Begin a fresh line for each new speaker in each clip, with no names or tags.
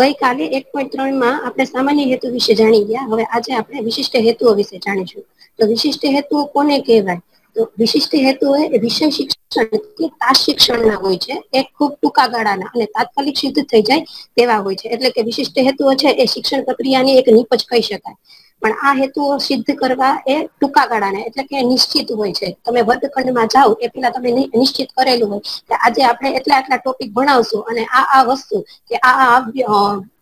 ગઈકાલે એક પોઈન્ટ ત્રણમાં આપણે સામાન્ય હેતુ વિશે જાણી ગયા. હવે આજે આપણે વિશિષ્ટ હેતુઓ વિશે જાણીશું. તો વિશિષ્ટ હેતુઓ કોને કહેવાય? તો વિશિષ્ટ હેતુ એ વિષય શિક્ષણ કે તાસ શિક્ષણ ના હોય છે. એ ખૂબ ટૂંકા ગાળાના અને તાત્કાલિક સિદ્ધ થઈ જાય તેવા હોય છે. એટલે કે વિશિષ્ટ હેતુઓ છે એ શિક્ષણ પ્રક્રિયાની એક નીપજ કહી શકાય. પણ આ હેતુઓ સિદ્ધ કરવા એ ટૂંકા ગાળાના, એટલે કે નિશ્ચિત હોય છે. તમે વર્ગખંડમાં જાઓ, એ પેલા તમે નિશ્ચિત કરેલું હોય. કે આજે આપણે એટલા એટલા ટોપિક ભણાવશું અને આ આ વસ્તુ કે આ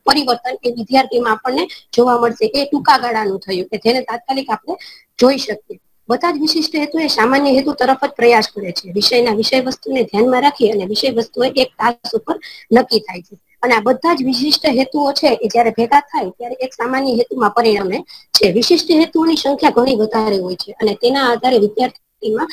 પરિવર્તન એ વિદ્યાર્થીમાં આપણને જોવા મળશે. એ ટૂંકા ગાળાનું થયું કે જેને તાત્કાલિક આપણે જોઈ શકીએ. બધા જ વિશિષ્ટ હેતુ એ સામાન્ય હેતુ તરફ જ પ્રયાસ કરે છે. વિષયના વિષય વસ્તુને ધ્યાનમાં રાખી અને વિષય વસ્તુ એક તાસ ઉપર નક્કી થાય છે. અને આ બધા જ વિશિષ્ટ હેતુઓ છે એ જયારે ભેગા થાય ત્યારે એક સામાન્ય હેતુમાં પરિણમે છે. વિશિષ્ટ હેતુઓની સંખ્યા ઘણી વધારે હોય છે અને તેના આધારે વિદ્યાર્થીમાં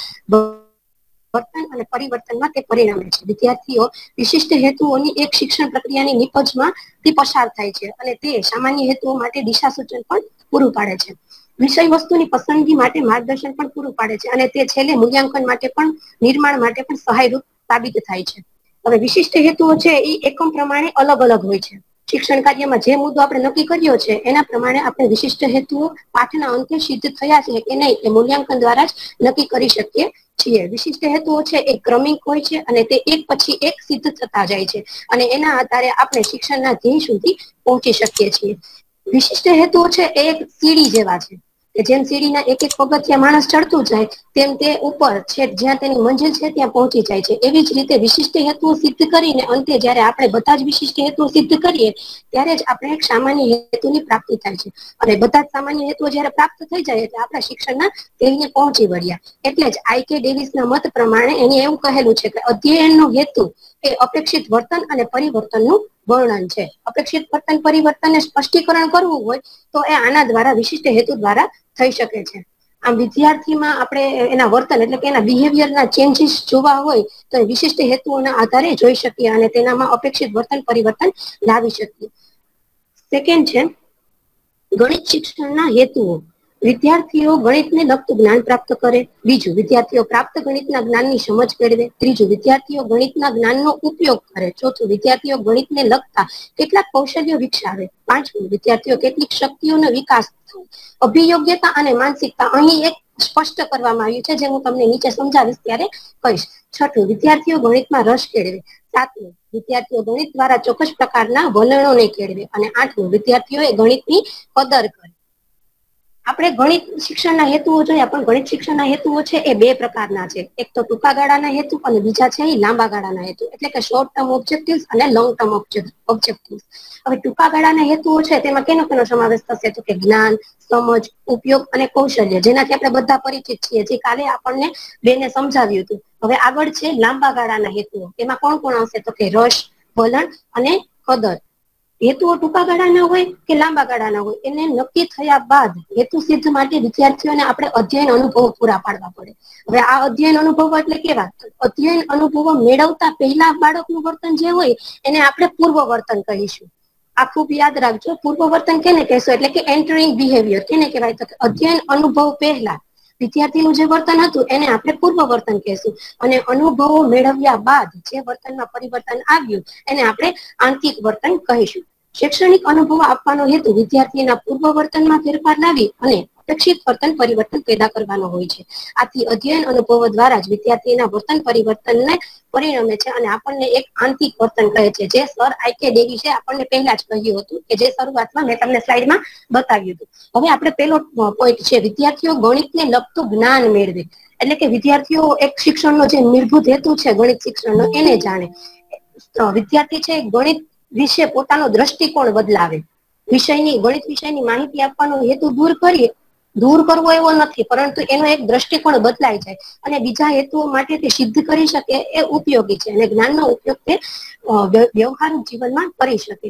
વર્તન અને પરિવર્તનમાં તે પરિણમે છે. વિદ્યાર્થીઓ વિશિષ્ટ હેતુઓની એક શિક્ષણ પ્રક્રિયાની નિપજમાં તે પસાર થાય છે અને તે સામાન્ય હેતુઓ માટે દિશા સૂચન પણ પૂરું પાડે છે. વિષય વસ્તુની પસંદગી માટે માર્ગદર્શન પણ પૂરું પાડે છે અને તે છેલ્લે મૂલ્યાંકન માટે પણ, નિર્માણ માટે પણ સહાયરૂપ સાબિત થાય છે. હવે વિશિષ્ટ હેતુઓ છે એ એકમ પ્રમાણે અલગ અલગ હોય છે. શિક્ષણ કાર્યમાં જે મુદ્દો આપણે નક્કી કર્યો છે એના પ્રમાણે આપણે વિશિષ્ટ હેતુઓ પાઠના અંતે સિદ્ધ થયા છે કે નહીં એ મૂલ્યાંકન દ્વારા જ નક્કી કરી શકીએ છીએ. વિશિષ્ટ હેતુઓ છે એ ક્રમિક હોય છે અને તે એક પછી એક સિદ્ધ થતા જાય છે અને એના આધારે આપણે શિક્ષણના ધ્યેય સુધી પહોંચી શકીએ છીએ. વિશિષ્ટ હેતુઓ છે એ એક સીડી જેવા છે. જેમ સીડીના એક એક પગથિયા માણસ ચડતું જાય, તેમ તે ઉપર છે જ્યાં તેની મંજિલ છે ત્યાં પહોંચી જાય છે. એવી જ રીતે વિશિષ્ટ હેતુઓ સિદ્ધ કરીને અંતે જયારે આપણે બધા જ વિશિષ્ટ હેતુઓ સિદ્ધ કરીએ, ત્યારે જ આપણે એક સામાન્ય હેતુની પ્રાપ્તિ થાય છે. અને બધા જ સામાન્ય હેતુઓ જયારે પ્રાપ્ત થઈ જાય એટલે આપણા શિક્ષણના ધ્યેયને પહોંચી વળ્યા. એટલે જ આઈ કે ડેવિસના મત પ્રમાણે એને એવું કહેલું છે કે અધ્યયનનો હેતુ એ અપેક્ષિત વર્તન અને પરિવર્તનનું વર્ણન છે. અપેક્ષિત વર્તન, પરિવર્તનને સ્પષ્ટીકરણ કરવું હોય તો એ આના દ્વારા, વિશિષ્ટ હેતુ દ્વારા થઈ શકે છે. આમ વિદ્યાર્થીમાં આપણે એના વર્તન એટલે કે એના બિહેવિયરના ચેન્જીસ જોવા હોય તો વિશિષ્ટ હેતુઓના આધારે જોઈ શકીએ અને તેનામાં અપેક્ષિત વર્તન, પરિવર્તન લાવી શકીએ. સેકન્ડ છે, ગણિત શિક્ષણના હેતુઓ. વિદ્યાર્થીઓ ગણિતને લગતું જ્ઞાન પ્રાપ્ત કરે, બીજું વિદ્યાર્થીઓ પ્રાપ્ત ગણિતના જ્ઞાનની સમજ કેળવે, ત્રીજું વિદ્યાર્થીઓ ગણિતના જ્ઞાનનો ઉપયોગ કરે, ચોથું વિદ્યાર્થીઓ ગણિતને લગતા કેટલાક કૌશલ્યો વિકસાવે, પાંચમું વિદ્યાર્થીઓ કેટલીક શક્તિઓનો વિકાસ અભિયોગ્યતા અને માનસિકતા અહીં એક સ્પષ્ટ કરવામાં આવ્યું છે, જે હું તમને નીચે સમજાવીશ ત્યારે કહીશ. છઠ્ઠું, વિદ્યાર્થીઓ ગણિતમાં રસ કેળવે. સાતમું, વિદ્યાર્થીઓ ગણિત દ્વારા ચોક્કસ પ્રકારના વલણોને કેળવે. અને આઠમું, વિદ્યાર્થીઓએ ગણિતની કદર કરે. આપણે ગણિત શિક્ષણના હેતુઓ જોઈએ, પણ ગણિત શિક્ષણના હેતુઓ છે એ બે પ્રકારના છે. એક તો ટૂંકા ગાળાના હેતુ અને બીજા છે એ લાંબા ગાળાના હેતુ. એટલે કે શોર્ટ ટર્મ ઓબ્જેક્ટિવ્સ અને લોંગ ટર્મ ઓબ્જેક્ટિવ્સ હવે ટૂંકા ગાળાના હેતુઓ છે, તેમાં કેનો કેનો સમાવેશ થશે? તો કે જ્ઞાન, સમજ, ઉપયોગ અને કૌશલ્ય, જેનાથી આપણે બધા પરિચિત છીએ, જે કાલે આપણને બેને સમજાવ્યું હતું. હવે આગળ છે લાંબા ગાળાના હેતુઓ. એમાં કોણ કોણ આવશે? તો કે રસ, વલણ અને કદર. હેતુઓ ટૂંકા ગાળાના હોય કે લાંબા ગાળાના હોય, એને નક્કી થયા બાદ હેતુ સિદ્ધ માટે વિદ્યાર્થીઓને આપણે અધ્યયન અનુભવો પૂરા પાડવા પડે. હવે આ અધ્યયન અનુભવો એટલે કેવા અધ્યયન અનુભવો મેળવતા પહેલા બાળકનું વર્તન જે હોય, એને આપણે પૂર્વ વર્તન કહીશું. આ ખૂબ યાદ રાખજો પૂર્વ વર્તન કેને કહેશો? એટલે કે એન્ટરિંગ બિહેવિયર કેને કહેવાય? તો અધ્યયન અનુભવ પહેલા. વિદ્યાર્થીનું જે વર્તન હતું, એને આપણે પૂર્વ વર્તન કહેશું. અને અનુભવો મેળવ્યા બાદ જે વર્તનમાં પરિવર્તન આવ્યું, એને આપણે આંતરિક વર્તન કહીશું. શૈક્ષણિક અનુભવ આપવાનો હેતુ વિદ્યાર્થીના પૂર્વ વર્તનમાં ફેરફાર લાવી અને અપેક્ષિત વર્તન પરિવર્તન પેદા કરવાનો હોય છે. આથી અધ્યયન અનુભવો દ્વારા જ વિદ્યાર્થીના વર્તન પરિવર્તનને પરિણમે છે અને આપણને એક આંતરિક વર્તન કહે છે. જે સર આઈકે દેવી છે, આપણને પહેલા જ કહ્યું હતું કે જે શરૂઆતમાં મેં તમને સ્લાઇડમાં બતાવ્યું હતું. હવે આપણે પેલો પોઈન્ટ છે, વિદ્યાર્થીઓ ગણિતને લગતું જ્ઞાન મેળવે. એટલે કે વિદ્યાર્થીઓ એક શિક્ષણનો જે મૂળભૂત હેતુ છે ગણિત શિક્ષણનો, એને જાણે. વિદ્યાર્થી છે, ગણિત વિશે પોતાનો દ્રષ્ટિકોણ બદલાવે. વિષયની, ગણિત વિષયની માહિતી આપવાનો હેતુ દૂર કરીએ, દૂર કરવો એવો નથી, પરંતુ એનો એક દ્રષ્ટિકોણ બદલાઈ જાય. અને બીજા હેતુઓ માટે તે સિદ્ધ કરી શકે એ ઉપયોગી છે અને જ્ઞાનનો ઉપયોગ તે વ્યવહારિક જીવનમાં કરી શકે.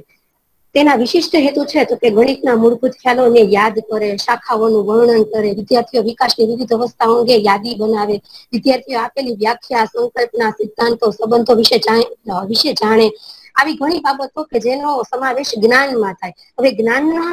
તેના વિશિષ્ટ હેતુ છે તો કે ગણિતના મૂળભૂત ખ્યાલોને યાદ કરે, શાખાઓનું વર્ણન કરે, વિદ્યાર્થીઓ વિકાસની વિવિધ અવસ્થાઓ અંગે યાદી બનાવે, વિદ્યાર્થીઓ આપેલી વ્યાખ્યા, સંકલ્પના, સિદ્ધાંતો, સંબંધો વિશે વિશે જાણે આવી ઘણી બાબતો કે જેનો સમાવેશ જ્ઞાનમાં થાય. હવે જ્ઞાનના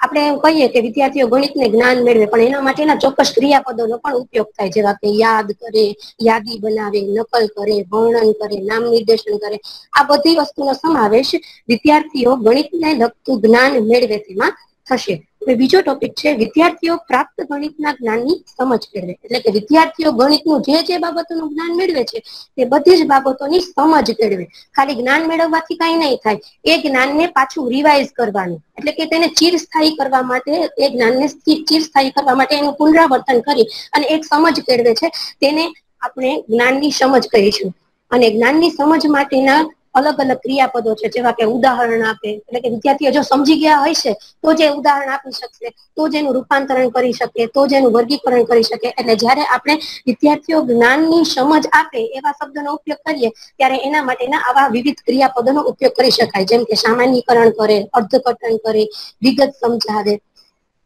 આપણે એમ કહીએ કે વિદ્યાર્થીઓ ગણિતને જ્ઞાન મેળવે, પણ એના માટેના ચોક્કસ ક્રિયાપદોનો પણ ઉપયોગ થાય. જેવા કે યાદ કરે, યાદી બનાવે, નકલ કરે, વર્ણન કરે, નામ નિર્દેશન કરે. આ બધી વસ્તુનો સમાવેશ વિદ્યાર્થીઓ ગણિતને લગતું જ્ઞાન મેળવે તેમાં થશે. બીજો ટોપિક છે, વિદ્યાર્થીઓ પ્રાપ્ત ગણિતના જ્ઞાનની સમજ મેળવે. એટલે કે વિદ્યાર્થીઓ ગણિતનું જે જે બાબતોનું જ્ઞાન મેળવે છે, તે બધી જ બાબતોની સમજ મેળવે. ખાલી જ્ઞાન મેળવવાથી કઈ નહીં થાય. એ જ્ઞાનને પાછું રિવાઇઝ કરવાનું. એટલે કે તેને ચિરસ્થાયી કરવા માટે, એ જ્ઞાનને ચિરસ્થાયી કરવા માટે એનું પુનરાવર્તન કરી અને એક સમજ કેળવે છે. તેને આપણે જ્ઞાનની સમજ કહીશું. અને જ્ઞાનની સમજ માટેના અલગ અલગ ક્રિયાપદો છે, જેવા કે ઉદાહરણ આપે, એટલે કે વિદ્યાર્થીઓ જો સમજી ગયા હોય છે, તો જે ઉદાહરણ આપી શકશે, તો જ એનું રૂપાંતરણ કરી શકે, તો જ એનું વર્ગીકરણ કરી શકે. એટલે જ્યારે આપણે વિદ્યાર્થીઓ જ્ઞાનની સમજ આપે, એવા શબ્દનો ઉપયોગ કરીએ, ત્યારે એના માટેના આવા વિવિધ ક્રિયાપદોનો ઉપયોગ કરી શકાય. જેમ કે સામાન્યકરણ કરે, અર્થઘટન કરે, વિગત સમજાવે.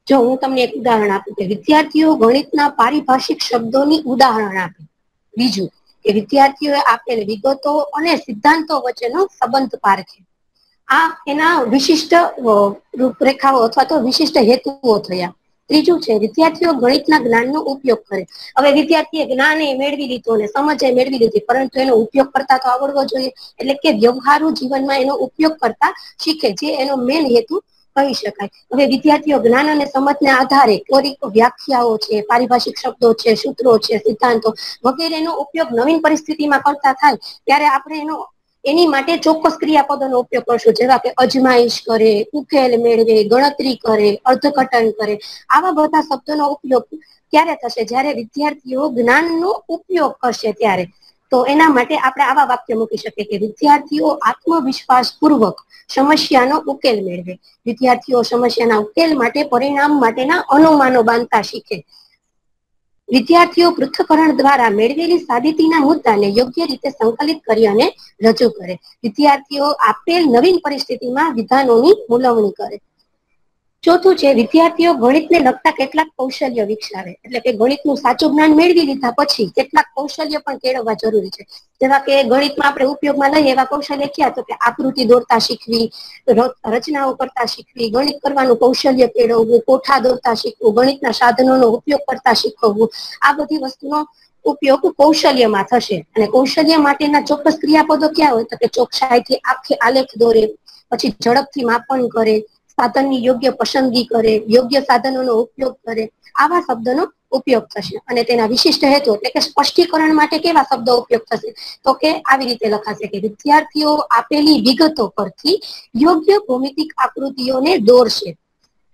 જો હું તમને એક ઉદાહરણ આપું કે વિદ્યાર્થીઓ ગણિતના પારિભાષિક શબ્દોની ઉદાહરણ આપે. બીજું કે વિદ્યાર્થીઓએ આપેલ વિગતો અને સિદ્ધાંતો વચ્ચેનો સંબંધ પારખે આ એના વિશિષ્ટ રૂપરેખાઓ અથવા તો વિશિષ્ટ હેતુઓ થયા. ત્રીજું છે, વિદ્યાર્થીઓ ગણિતના જ્ઞાનનો ઉપયોગ કરે. હવે વિદ્યાર્થીએ જ્ઞાન એ મેળવી લીધું અને સમજ એ મેળવી લીધી, પરંતુ એનો ઉપયોગ કરતા તો આવડવો જોઈએ. એટલે કે વ્યવહારુ જીવનમાં એનો ઉપયોગ કરતા શીખે, જે એનો મેન હેતુ કહી શકાય. હવે વિદ્યાર્થીઓ જ્ઞાન અને સમજને આધારે વ્યાખ્યાઓ છે, પારિભાષિક શબ્દો છે, સૂત્રો છે, સિદ્ધાંતો વગેરેનો ઉપયોગ નવીન પરિસ્થિતિમાં કરતા થાય ત્યારે આપણે એનો, એની માટે ચોક્કસ ક્રિયાપદોનો ઉપયોગ કરશું. જેવા કે અજમાઈશ કરે, ઉકેલ મેળવે, ગણતરી કરે, અર્થઘટન કરે. આવા બધા શબ્દોનો ઉપયોગ ક્યારે થશે? જ્યારે વિદ્યાર્થીઓ જ્ઞાનનો ઉપયોગ કરશે ત્યારે. તો એના માટે આપણે આવા વાક્ય મૂકી શકીએ કે વિદ્યાર્થીઓ આત્મવિશ્વાસ પૂર્વક સમસ્યાનો ઉકેલ મેળવે. વિદ્યાર્થીઓ સમસ્યાના ઉકેલ માટે પરિણામ માટેના અનુમાનો બાંધતા શીખે. વિદ્યાર્થીઓ પૃથ્થકરણ દ્વારા મેળવેલી સાબિતીના મુદ્દાને યોગ્ય રીતે સંકલિત કરી અને રજૂ કરે. વિદ્યાર્થીઓ આપેલ નવીન પરિસ્થિતિમાં વિધાનોની મૂલવણી કરે. ચોથું છે, વિદ્યાર્થીઓ ગણિતને લગતા કેટલાક કૌશલ્ય વિકસાવે. એટલે કે ગણિતનું સાચું જ્ઞાન મેળવી લીધા પછી કેટલાક કૌશલ્ય પણ કેળવવા જરૂરી છે. જેવા કે ગણિતમાં આપણે ઉપયોગમાં લઈએ એવા કૌશલ્ય ક્યાં? તો કે આકૃતિ દોરતા શીખવી રચનાઓ કરતા શીખવી, ગણિત કરવાનું કૌશલ્ય કેળવવું, કોઠા દોરતા શીખવું, ગણિતના સાધનોનો ઉપયોગ કરતા શીખવવું. આ બધી વસ્તુનો ઉપયોગ કૌશલ્યમાં થશે. અને કૌશલ્ય માટેના ચોક્કસ ક્રિયાપદો ક્યાં હોય? તો કે ચોકસાઈથી આખે આલેખ દોરે, પછી ઝડપથી માપન કરે સાધનની યોગ્ય પસંદગી કરે, યોગ્ય સાધનોનો ઉપયોગ કરે, આવા શબ્દનો ઉપયોગ થશે. અને તેના વિશિષ્ટ હેતુ એટલે કે સ્પષ્ટીકરણ માટે કેવા શબ્દો ઉપયોગ થશે? તો કે આવી રીતે લખાશે કે વિદ્યાર્થીઓ આપેલી વિગતો પરથી યોગ્ય ભૌમિતિક આકૃતિઓને દોરશે.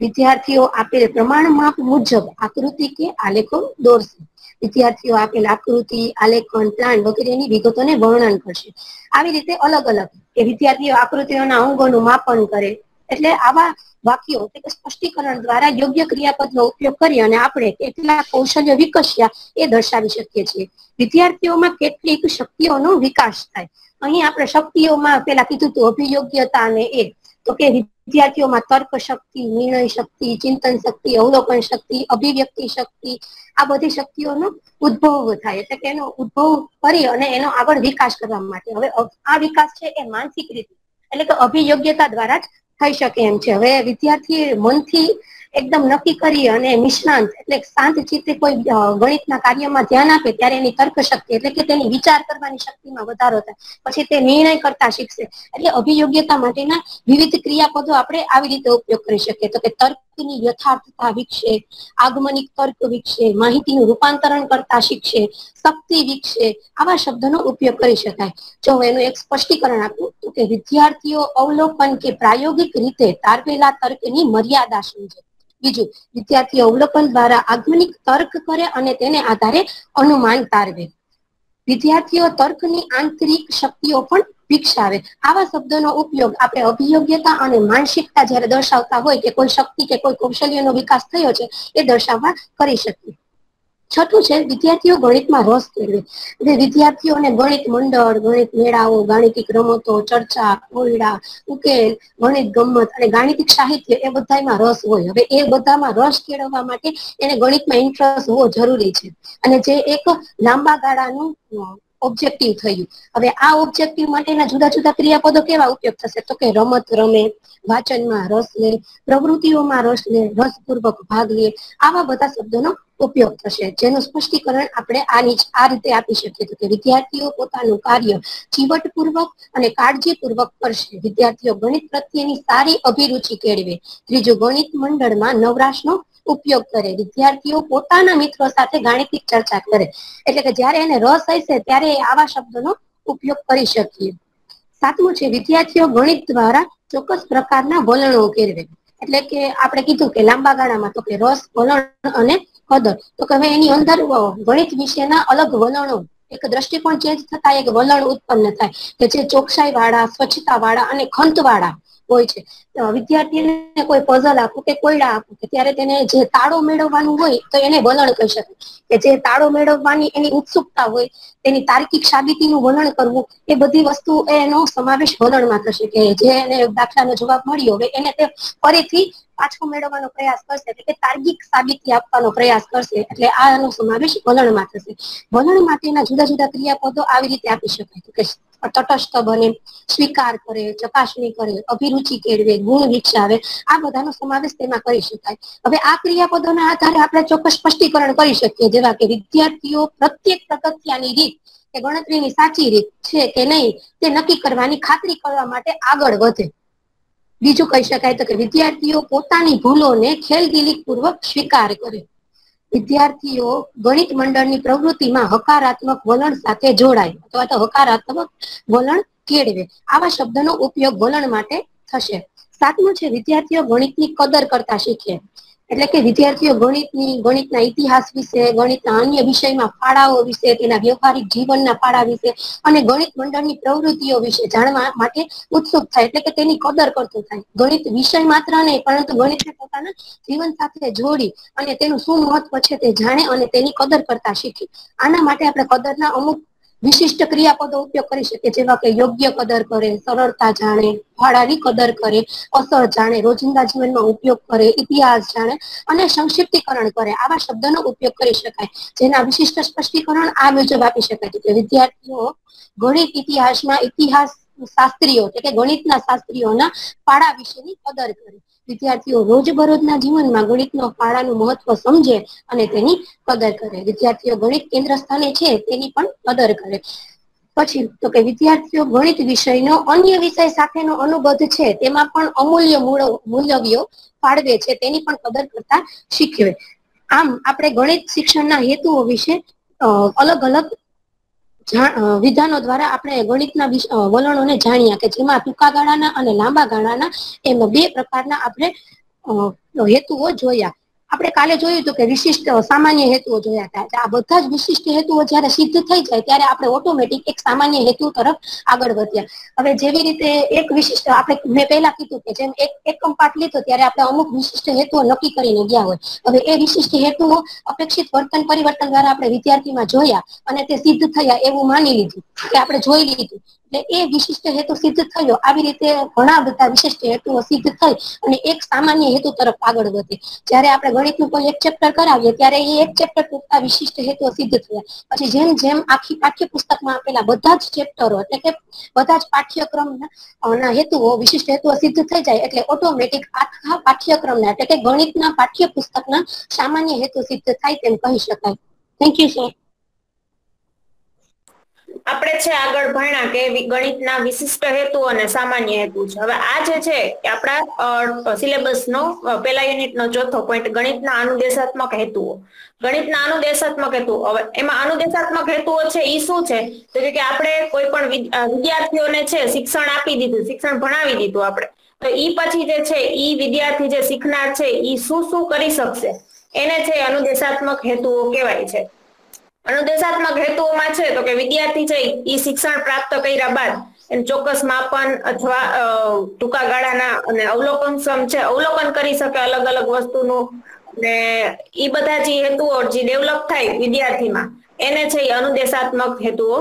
વિદ્યાર્થીઓ આપેલ પ્રમાણ માપ મુજબ આકૃતિ કે આલેખો દોરશે. વિદ્યાર્થીઓ આપેલ આકૃતિ, આલેખન, પ્લાન વગેરેની વિગતોને વર્ણન કરશે. આવી રીતે અલગ અલગ કે વિદ્યાર્થીઓ આકૃતિઓના અંગોનું માપન કરે એટલે આવા વાક્યો કે સ્પષ્ટીકરણ દ્વારા યોગ્ય ક્રિયાપદનો ઉપયોગ કરી અને આપણે કેટલા કૌશલ્ય વિકસ્યા એ દર્શાવી શકીએ છીએ. વિદ્યાર્થીઓમાં કેટલીક શક્તિઓનો વિકાસ થાય. અહીં આપણે શક્તિઓમાં પેલા કીધું હતું અભિયોગ્યતા અને એ. તો કે વિદ્યાર્થીઓમાં તર્ક શક્તિ, નિર્ણય શક્તિ, ચિંતન શક્તિ, અવલોકન શક્તિ, અભિવ્યક્તિ શક્તિ, આ બધી શક્તિઓનો ઉદ્ભવ થાય. એટલે કે એનો ઉદ્ભવ કરી અને એનો આગળ વિકાસ કરવા માટે. હવે આ વિકાસ છે એ માનસિક રીતે. એટલે કે અભિયોગ્યતા દ્વારા જ થઈ શકે એમ છે. હવે વિદ્યાર્થી મનથી એકદમ નક્કી કરી અને નિષ્ણાંત એટલે શાંત ચિત્તે કોઈ ગણિતના કાર્યમાં ધ્યાન આપે ત્યારે એની તર્ક શક્તિ એટલે કે તેની વિચાર કરવાની શક્તિમાં વધારો થાય. પછી તે નિર્ણય કરતા શીખશે. એટલે અભિયોગ્યતા માટેના વિવિધ ક્રિયાપદો આપણે આવી રીતે ઉપયોગ કરી શકીએ. તો કે તર્કની યથાર્થતા વિકસે, આગમનિક તર્ક વિકસે, માહિતીનું રૂપાંતરણ કરતા શીખશે, શક્તિ વિકસે, આવા શબ્દનો ઉપયોગ કરી શકાય. જો એનું એક સ્પષ્ટીકરણ આપું, તો કે વિદ્યાર્થીઓ અવલોકન કે પ્રાયોગિક રીતે તારવેલા તર્કની મર્યાદા સમજે. બીજું, વિદ્યાર્થીઓ અવલોકન દ્વારા આગમનિક તર્ક કરે અને તેને આધારે અનુમાન તારવે. વિદ્યાર્થીઓ તર્કની આંતરિક શક્તિઓ પણ વિકસાવે. આવા શબ્દોનો ઉપયોગ આપણે અભિયોગ્યતા અને માનસિકતા જ્યારે દર્શાવતા હોય કે કોઈ શક્તિ કે કોઈ કૌશલ્યનો વિકાસ થયો છે, એ દર્શાવવા કરી શકીએ. છઠ્ઠું છે, વિદ્યાર્થીઓ ગણિતમાં રસ કેળવે. વિદ્યાર્થીઓને ગણિત મંડળ, ગણિત મેળાઓ, ગાણિતિક રમતો, ચર્ચા કોયડા ઉકેલ, ગણિત ગમત અને ગાણિતિક સાહિત્ય એ બધામાં રસ હોય. હવે એ બધામાં રસ કેળવવા માટે એને ગણિતમાં ઇન્ટરેસ્ટ હોવો જરૂરી છે. અને જે એક લાંબા ગાળાનું ઓબ્જેક્ટિવ થયું. હવે આ ઓબ્જેક્ટિવ માટેના જુદા જુદા ક્રિયાપદો કેવા ઉપયોગ થશે? તો કે રમત રમે, વાંચનમાં રસ લે, પ્રવૃત્તિઓમાં રસ લે, રસપૂર્વક ભાગ લે, આવા બધા શબ્દોનો ઉપયોગ થશે. જેનું સ્પષ્ટીકરણ આપણે આ આ રીતે આપી શકીએ તો કે વિદ્યાર્થીઓ પોતાનું કાર્ય ચીવટપૂર્વક અને કાળજીપૂર્વક કરશે. વિદ્યાર્થીઓ ગણિત પ્રત્યેની સારી અભિરુચિ કેળવે. ત્રીજું ગણિત મંડળમાં નવરાશનો ઉપયોગ કરે. વિદ્યાર્થીઓ પોતાના મિત્રો સાથે ગાણિતિક ચર્ચા કરે. એટલે કે જ્યારે એને રસ હશે ત્યારે આવા શબ્દોનો ઉપયોગ કરી શકીએ. સાતમું છે, વિદ્યાર્થીઓ ગણિત દ્વારા ચોક્કસ પ્રકારના વલણો કેળવે એટલે કે આપણે કીધું કે લાંબા ગાળામાં તો કે રસ, વલણ અને કદર તો કે હવે એની અંદર ગણિત વિશેના અલગ વલણો. એક દ્રષ્ટિકોણ ચેન્જ થતા, એક વલણ ઉત્પન્ન થાય. કે જે ચોકસાઈ વાળા સ્વચ્છતા વાળા અને ખંત વાળા હોય છે. વિદ્યાર્થીને કોઈ પઝલ આપું કે કોયડા આપું કે ત્યારે તેને જે તાળો મેળવવાનું હોય તો એને વલણ કહી શકે કે જે તાળો મેળવવાની એની ઉત્સુકતા હોય તેની તાર્કિક સાબિતીનું વર્ણન કરવું, એ બધી વસ્તુ એનો સમાવેશ વલણમાં થશે કે જે એને દાખલાનો જવાબ મળ્યો હવે એને તે ફરીથી પાછો મેળવવાનો પ્રયાસ કરશે. એટલે કે તાર્કિક સાબિતી આપવાનો પ્રયાસ કરશે. એટલે આનો સમાવેશ વલણમાં થશે. વલણ માટેના જુદા જુદા ક્રિયાપદો આવી રીતે આપી શકાય કે તટસ્થ બને, સ્વીકાર કરે, ચકાસણી કરે, અભિરુચિ કેળવે, ગુણ વિકસાવે, આ બધાનો સમાવેશ તેમાં કરી શકાય. હવે આ ક્રિયાપદોના આધારે આપણે ચોક્કસ સ્પષ્ટીકરણ કરી શકીએ. જેવા કે વિદ્યાર્થીઓ પ્રત્યેક પ્રગત્યાની રીત કે ગણતરીની સાચી રીત છે કે નહીં તે નક્કી કરવાની ખાતરી કરવા માટે આગળ વધે. બીજું કહી શકાય તો કે વિદ્યાર્થીઓ પોતાની ભૂલોને ખેલદિલી પૂર્વક સ્વીકાર કરે. વિદ્યાર્થીઓ ગણિત મંડળની પ્રવૃત્તિમાં હકારાત્મક વલણ સાથે જોડાય અથવા તો હકારાત્મક વલણ કેળવે. આવા શબ્દનો ઉપયોગ વલણ માટે થશે. સાતમું છે, વિદ્યાર્થીઓ ગણિતની કદર કરતા શીખે. એટલે કે વિદ્યાર્થીઓ ગણિતની, ગણિતના ઇતિહાસ વિશે, ગણિતના અન્ય વિષયમાં ફાળાઓ વિશે, તેના વ્યવહારિક જીવનના ફાળા વિશે અને ગણિત મંડળની પ્રવૃત્તિઓ વિશે જાણવા માટે ઉત્સુક થાય. એટલે કે તેની કદર કરતો થાય. ગણિત વિષય માત્ર નહીં, પરંતુ ગણિતને પોતાના જીવન સાથે જોડી અને તેનું શું મહત્વ છે તે જાણે અને તેની કદર કરતા શીખી. આના માટે આપણે કદરના અમુક વિશિષ્ટ ક્રિયાપદો ઉપયોગ કરી શકે જેવા કે યોગ્ય કદર કરે, સરળતા જાણે, ભાડાની કદર કરે, અસર જાણે, રોજિંદા જીવનમાં ઉપયોગ કરે, ઇતિહાસ જાણે અને સંક્ષિપ્તીકરણ કરે. આવા શબ્દનો ઉપયોગ કરી શકાય. જેના વિશિષ્ટ સ્પષ્ટીકરણ આ મુજબ આપી શકાય કે વિદ્યાર્થીઓ ગણિત ઇતિહાસમાં ઇતિહાસ શાસ્ત્રીઓ, એટલે કે ગણિતના શાસ્ત્રીઓના ફાળા વિશેની કદર કરે. વિદ્યાર્થીઓ રોજબરોજના જીવનમાં ગણિતનો ફાળાનું મહત્વ સમજે અને તેની કદર કરે. વિદ્યાર્થીઓ ગણિત કેન્દ્ર સ્થાને છે, તેની પણ કદર કરે. પછી તો કે વિદ્યાર્થીઓ ગણિત વિષયનો અન્ય વિષય સાથેનો અનુબંધ છે, તેમાં પણ અમૂલ્ય મૂલ્યવ્યો ફાળવે છે, તેની પણ કદર કરતા શીખવે. આમ, આપણે ગણિત શિક્ષણના હેતુઓ વિશે અલગ અલગ વિધાનો દ્વારા આપણે ગણિતના વલણોને જાણ્યા કે જેમાં ટૂંકા ગાળાના અને લાંબા ગાળાના એમ બે પ્રકારના આપણે હેતુઓ જોયા. આપણે કાલે જોયું હતું કે વિશિષ્ટ સામાન્ય હેતુઓ જોયા હતા. આ બધા જ વિશિષ્ટ હેતુઓ જ્યારે સિદ્ધ થઈ જાય ત્યારે આપણે ઓટોમેટિક એક સામાન્ય હેતુ તરફ આગળ વધ્યા. હવે જેવી રીતે એક વિશિષ્ટ આપણે મેં પહેલા કીધું કે જેમ એક એક કંપાટ લીધો ત્યારે આપણે અમુક વિશિષ્ટ હેતુઓ નક્કી કરીને ગયા હોય. હવે એ વિશિષ્ટ હેતુઓ અપેક્ષિત વર્તન પરિવર્તન દ્વારા આપણે વિદ્યાર્થીમાં જોયા અને તે સિદ્ધ થયા એવું માની લીધું. કે આપણે જોઈ લીધું. એટલે એ વિશિષ્ટ હેતુ સિદ્ધ થયો. આવી રીતે ઘણા બધા વિશિષ્ટ હેતુઓ સિદ્ધ થઈ અને એક સામાન્ય હેતુ તરફ આગળ વધે. જ્યારે આપણે ગણિતનું કોઈ એક ચેપ્ટર કરાવીએ ત્યારે એ એક ચેપ્ટર પૂરતા વિશિષ્ટ હેતુ સિદ્ધ થયા. પછી જેમ જેમ આખી પાઠ્યપુસ્તકમાં આપેલા બધા જ ચેપ્ટરો એટલે કે બધા જ પાઠ્યક્રમના હેતુઓ, વિશિષ્ટ હેતુઓ સિદ્ધ થઈ જાય એટલે ઓટોમેટિક આખા પાઠ્યક્રમના એટલે કે ગણિતના પાઠ્યપુસ્તકના સામાન્ય હેતુ સિદ્ધ થાય તેમ કહી શકાય. થેન્ક યુ સર
આપણે છે આગળ ભણ્યા કે ગણિતના વિશિષ્ટ હેતુ અને સામાન્ય હેતુ છે. હવે આ જે છે કે આપણા સિલેબસનો પેલા યુનિટ ચોથો પોઈન્ટ ગણિતના અનુદેશાત્મક હેતુઓ. ગણિતના અનુદેશાત્મક હેતુ હવે એમાં અનુદેશાત્મક હેતુઓ છે એ શું છે? તો કે આપણે કોઈ પણ વિદ્યાર્થીઓને છે શિક્ષણ આપી દીધું, શિક્ષણ ભણાવી દીધું આપણે. તો ઈ પછી જે છે ઈ વિદ્યાર્થી જે શીખનાર છે ઈ શું શું કરી શકશે? એને છે અનુદેશાત્મક હેતુઓ કહેવાય છે. અનુદેશાત્મક હેતુઓમાં છે, તો કે વિદ્યાર્થી છે એ શિક્ષણ પ્રાપ્ત કર્યા બાદ ચોક્કસ માપન અથવા ટૂંકા ગાળાના અને અવલોકનક્ષમ છે, અવલોકન કરી શકે અલગ અલગ વસ્તુનું. ને એ બધા જે હેતુઓ જે ડેવલપ થાય વિદ્યાર્થીમાં, એને છે એ અનુદેશાત્મક હેતુઓ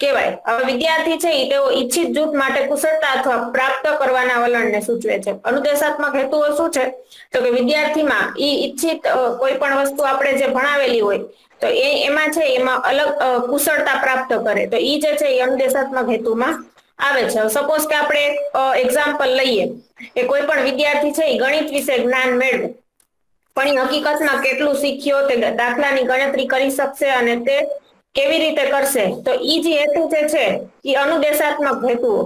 કહેવાય. હવે વિદ્યાર્થી છે એ તેઓ ઈચ્છિત જૂથ માટે કુશળતા અથવા પ્રાપ્ત કરવાના વલણને સૂચવે છે. અનુદેશાત્મક હેતુઓ શું છે? તો કે વિદ્યાર્થીમાં ઈ ઈચ્છિત કોઈ પણ વસ્તુ આપણે જે ભણાવેલી હોય, તો એ એમાં છે એમાં અલગ કુશળતા પ્રાપ્ત કરે. તો ઈ જે છે એ અનુદેશાત્મક હેતુમાં આવે છે. સપોઝ કે આપણે એક્ઝામ્પલ લઈએ કે કોઈ પણ વિદ્યાર્થી છે એ ગણિત વિશે જ્ઞાન મેળવે, પણ એ હકીકતમાં કેટલું શીખ્યો તે દાખલાની ગણતરી કરી શકશે અને તે કેવી રીતે કરશે? તો ઈ જે હેતુ જે છે એ અનુદેશાત્મક હેતુઓ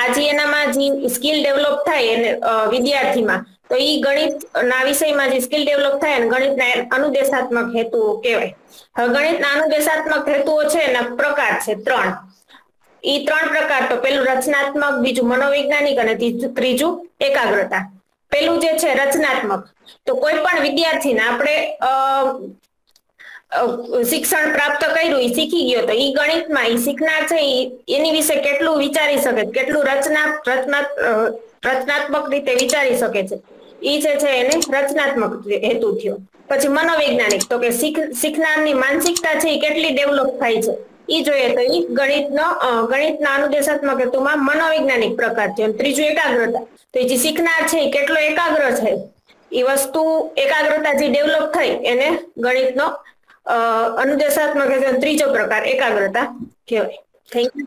આજે એનામાં જે સ્કિલ ડેવલપ થાય એને વિદ્યાર્થીમાં, તો ઈ ગણિત ના વિષયમાં જે સ્કિલ ડેવલપ થાય અને ગણિતના અનુદેશાત્મક હેતુઓ કહેવાય. હવે ગણિતના અનુદેશાત્મક હેતુઓ છે એના પ્રકાર છે ત્રણ. ઈ ત્રણ પ્રકાર તો પેલું રચનાત્મક, બીજું મનોવૈજ્ઞાનિક અને ત્રીજું એકાગ્રતા. પેલું જે છે રચનાત્મક. તો કોઈ પણ વિદ્યાર્થીને આપણે શિક્ષણ પ્રાપ્ત કર્યું એ શીખી ગયો તો એ ગણિતમાં એ શીખનાર છે એની વિશે કેટલું વિચારી શકે, કેટલું રચના રચનાત્મક રીતે વિચારી શકે છે. એ જે છે એને રચનાત્મક હેતુ થયો. પછી મનોવૈજ્ઞાનિક, તો કે શીખનારની માનસિકતા છે એ કેટલી ડેવલપ થાય છે. એ જોઈએ તો એ ગણિતનો ગણિતના અનુદેશાત્મક હેતુમાં મનોવૈજ્ઞાનિક પ્રકાર છે. ત્રીજું એકાગ્રતા, તો જે શીખનાર છે એ કેટલો એકાગ્ર છે. એ વસ્તુ એકાગ્રતા જે ડેવલપ થઈ, એને ગણિતનો અનુદેશાત્મક ત્રીજો પ્રકાર એકાગ્રતા કહેવાય. Thank you